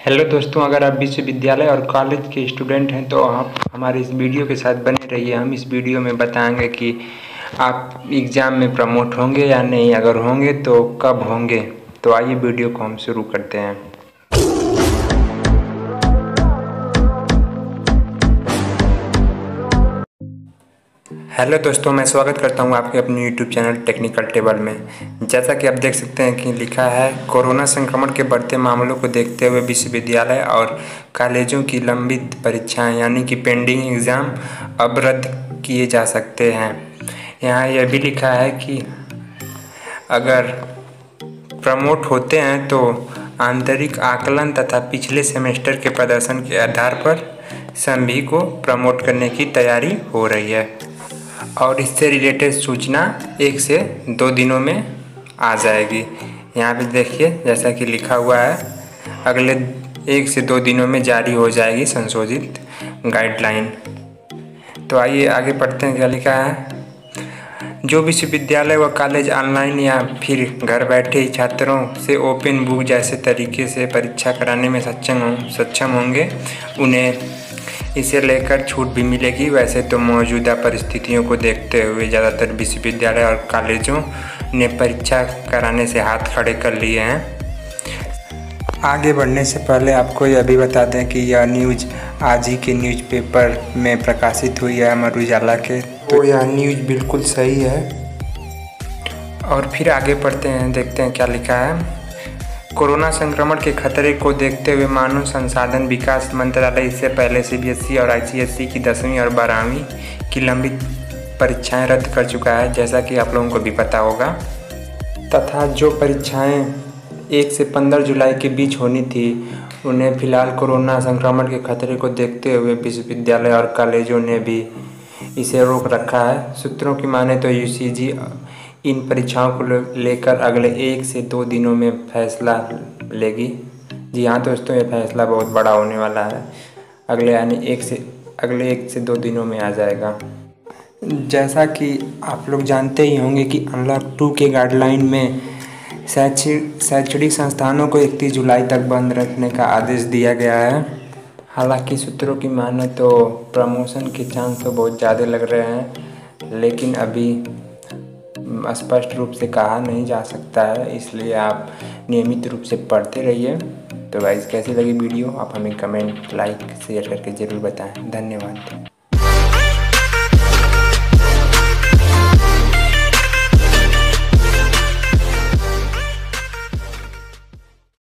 Hello दोस्तों, अगर आप विश्वविद्यालय और कॉलेज के स्टूडेंट हैं तो आप हमारे इस वीडियो के साथ बने रहिए। हम इस वीडियो में बताएँगे कि आप एग्ज़ाम में प्रमोट होंगे या नहीं। अगर होंगे तो कब होंगे? तो आइए वीडियो को हम शुरू करते हैं। हेलो दोस्तों, मैं स्वागत करता हूँ आपके अपने यूट्यूब चैनल टेक्निकल टेबल में। जैसा कि आप देख सकते हैं कि लिखा है, कोरोना संक्रमण के बढ़ते मामलों को देखते हुए विश्वविद्यालय और कॉलेजों की लंबित परीक्षाएँ, यानी कि पेंडिंग एग्ज़ाम अब रद्द किए जा सकते हैं। यहाँ यह भी लिखा है कि अगर प्रमोट होते हैं तो आंतरिक आकलन तथा पिछले सेमेस्टर के प्रदर्शन के आधार पर सभी को प्रमोट करने की तैयारी हो रही है। और इससे रिलेटेड सूचना एक से दो दिनों में आ जाएगी। यहाँ पे देखिए, जैसा कि लिखा हुआ है, अगले एक से दो दिनों में जारी हो जाएगी संशोधित गाइडलाइन तो आइए आगे पढ़ते हैं, क्या लिखा है? जो विश्वविद्यालय व कॉलेज ऑनलाइन या फिर घर बैठे छात्रों से ओपन बुक जैसे तरीके से परीक्षा कराने में सक्षम सक्षम होंगे, उन्हें इसे लेकर छूट भी मिलेगी। वैसे तो मौजूदा परिस्थितियों को देखते हुए ज़्यादातर विश्वविद्यालय और कॉलेजों ने परीक्षा कराने से हाथ खड़े कर लिए हैं। आगे बढ़ने से पहले आपको यह भी बता दें कि यह न्यूज़ आज ही के न्यूज़पेपर में प्रकाशित हुई है अमर उजाला के। तो यह न्यूज़ बिल्कुल सही है। और फिर आगे पढ़ते हैं देखते हैं क्या लिखा है। कोरोना संक्रमण के खतरे को देखते हुए मानव संसाधन विकास मंत्रालय इससे पहले सीबीएसई और आईसीएसई की दसवीं और बारहवीं की लंबित परीक्षाएँ रद्द कर चुका है, जैसा कि आप लोगों को भी पता होगा। तथा जो परीक्षाएँ एक से पंद्रह जुलाई के बीच होनी थी, उन्हें फ़िलहाल कोरोना संक्रमण के खतरे को देखते हुए विश्वविद्यालय और कॉलेजों ने भी इसे रोक रखा है। सूत्रों की माने तो यूसीजी इन परीक्षाओं को लेकर अगले एक से दो दिनों में फैसला लेगी। जी हाँ दोस्तों, ये फैसला बहुत बड़ा होने वाला है। अगले यानी एक से अगले एक से दो दिनों में आ जाएगा। जैसा कि आप लोग जानते ही होंगे कि अनलॉक टू के गाइडलाइन में शैक्षिक शैक्षणिक संस्थानों को इकतीस जुलाई तक बंद रखने का आदेश दिया गया है। हालाँकि सूत्रों की माने तो प्रमोशन के चांस तो बहुत ज़्यादा लग रहे हैं, लेकिन अभी स्पष्ट रूप से कहा नहीं जा सकता है, इसलिए आप नियमित रूप से पढ़ते रहिए। तो वाइज कैसी लगी वीडियो? आप हमें कमेंट लाइक शेयर करके ज़रूर बताएँ। धन्यवाद।